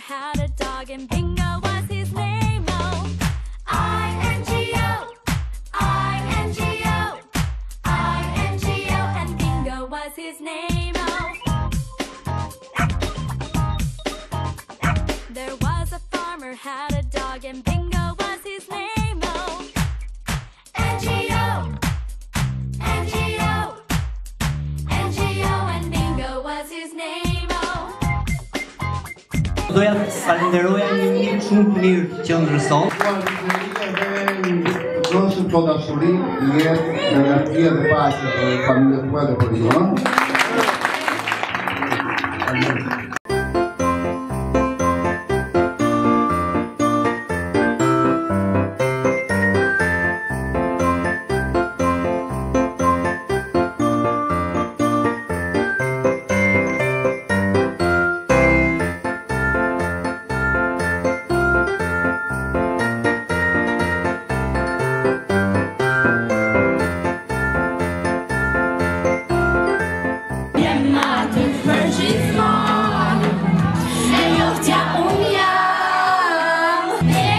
had a dog and Bingo was his name. Oh, and Bingo was his name. Oh. There was a farmer had a dog and Bingo was his name. Oh, Doja të falenderoja një mik shumë të mirë që ndërson. Groshën po dashuri, jetë, energjia dhe paqe e familjes tuaj dhe për po ju. Yeah.